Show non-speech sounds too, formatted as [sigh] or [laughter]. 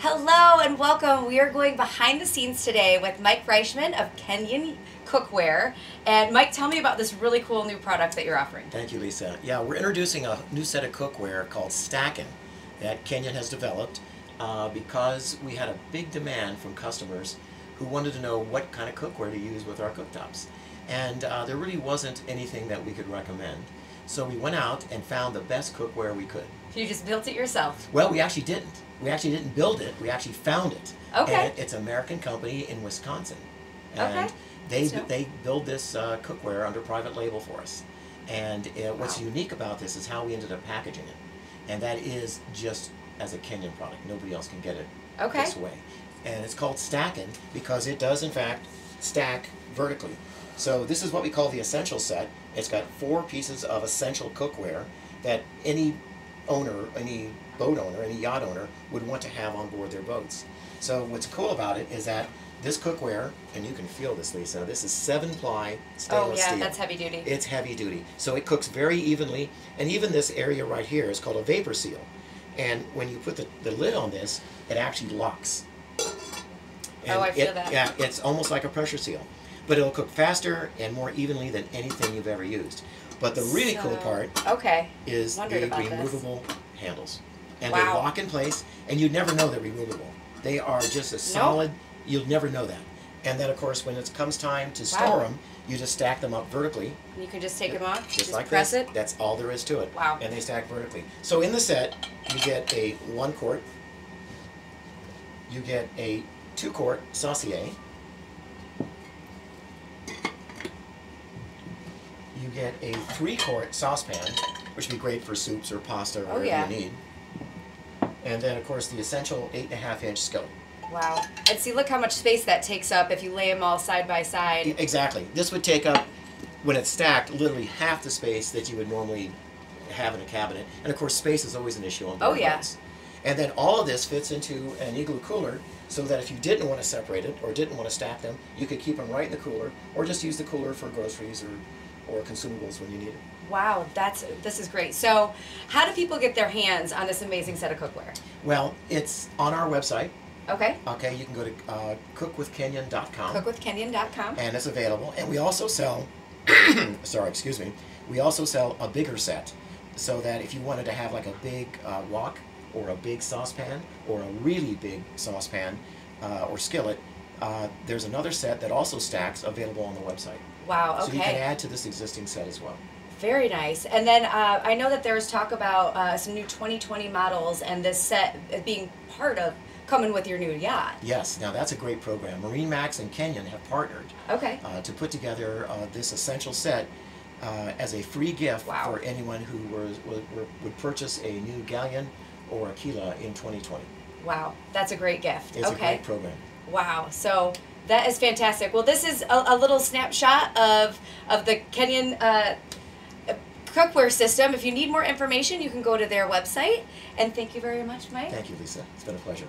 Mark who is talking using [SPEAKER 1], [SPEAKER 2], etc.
[SPEAKER 1] Hello and welcome. We are going behind the scenes today with Mike Reichman of Kenyon Cookware. And Mike, tell me about this really cool new product that you're offering.
[SPEAKER 2] Thank you, Lisa. Yeah, we're introducing a new set of cookware called StacKEN that Kenyon has developed uh, because we had a big demand from customers who wanted to know what kind of cookware to use with our cooktops. And uh, there really wasn't anything that we could recommend. So we went out and found the best cookware we could.
[SPEAKER 1] You just built it yourself.
[SPEAKER 2] Well, we actually didn't. We actually didn't build it. We actually found it.
[SPEAKER 1] Okay.
[SPEAKER 2] And it's an American company in Wisconsin. And
[SPEAKER 1] Okay.
[SPEAKER 2] they
[SPEAKER 1] So-
[SPEAKER 2] they build this uh, cookware under private label for us. And uh, what's
[SPEAKER 1] Wow.
[SPEAKER 2] unique about this is how we ended up packaging it. And that is just as a Kenyon product. Nobody else can get it
[SPEAKER 1] Okay.
[SPEAKER 2] this way. And it's called StacKEN because it does in fact stack vertically. So this is what we call the essential set. It's got four pieces of essential cookware that any owner, any boat owner, any yacht owner would want to have on board their boats. So what's cool about it is that this cookware, and you can feel this, Lisa. This is seven ply oh, stainless
[SPEAKER 1] Oh yeah,
[SPEAKER 2] steel.
[SPEAKER 1] that's heavy duty.
[SPEAKER 2] It's heavy duty. So it cooks very evenly. And even this area right here is called a vapor seal. And when you put the, the lid on this, it actually locks.
[SPEAKER 1] Oh, I feel
[SPEAKER 2] it-
[SPEAKER 1] that.
[SPEAKER 2] Yeah, it's almost like a pressure seal. But it'll cook faster and more evenly than anything you've ever used. But the really cool part
[SPEAKER 1] Okay.
[SPEAKER 2] is
[SPEAKER 1] Wondered
[SPEAKER 2] the
[SPEAKER 1] about this.
[SPEAKER 2] removable handles. And they lock in place, and you'd never know they're removable. They are just a solid, you'll never know that. And then, of course, when it comes time to store
[SPEAKER 1] Wow.
[SPEAKER 2] them, you just stack them up vertically
[SPEAKER 1] You can just take them off.
[SPEAKER 2] just, like
[SPEAKER 1] press
[SPEAKER 2] this.
[SPEAKER 1] it.
[SPEAKER 2] That's all there is to it.
[SPEAKER 1] Wow.
[SPEAKER 2] And they stack vertically. So in the set, you get a one quart, you get a two quart saucier, you get a three quart saucepan, which would be great for soups or pasta or
[SPEAKER 1] Oh,
[SPEAKER 2] whatever
[SPEAKER 1] yeah.
[SPEAKER 2] you need. And then, of course, the essential eight and a half inch skillet.
[SPEAKER 1] Wow. And see, look how much space that takes up if you lay them all side by side.
[SPEAKER 2] Exactly. This would take up, when it's stacked, literally half the space that you would normally have in a cabinet. And of course, space is always an issue on board
[SPEAKER 1] Oh, yeah.
[SPEAKER 2] And then all of this fits into an igloo cooler so that if you didn't want to separate it or didn't want to stack them, you could keep them right in the cooler or just use the cooler for groceries or, or consumables when you need it.
[SPEAKER 1] Wow, that's this is great. So, how do people get their hands on this amazing set of cookware?
[SPEAKER 2] Well, it's on our website.
[SPEAKER 1] Okay.
[SPEAKER 2] Okay, you can go to uh, cookwithkenyon.com.
[SPEAKER 1] Cookwithkenyon.com.
[SPEAKER 2] and it's available. And we also sell, [coughs] sorry, excuse me, we also sell a bigger set, so that if you wanted to have like a big uh, wok or a big saucepan or a really big saucepan uh, or skillet, uh, there's another set that also stacks available on the website.
[SPEAKER 1] Wow. okay.
[SPEAKER 2] So you can add to this existing set as well.
[SPEAKER 1] Very nice. And then uh, I know that there was talk about uh, some new 2020 models and this set being part of coming with your new yacht.
[SPEAKER 2] Yes, now that's a great program. MarineMax and Kenyon have partnered
[SPEAKER 1] Okay.
[SPEAKER 2] uh, to put together uh, this essential set uh, as a free gift
[SPEAKER 1] Wow.
[SPEAKER 2] for anyone who was, would, would purchase a new Galeon or Aquila in 2020.
[SPEAKER 1] Wow, that's a great gift.
[SPEAKER 2] It's a
[SPEAKER 1] okay.
[SPEAKER 2] great program.
[SPEAKER 1] Wow. So that is fantastic. Well, this is a, a little snapshot of of the Kenyon uh, uh, cookware system. If you need more information, you can go to their website. And thank you very much, Mike.
[SPEAKER 2] Thank you, Lisa. It's been a pleasure.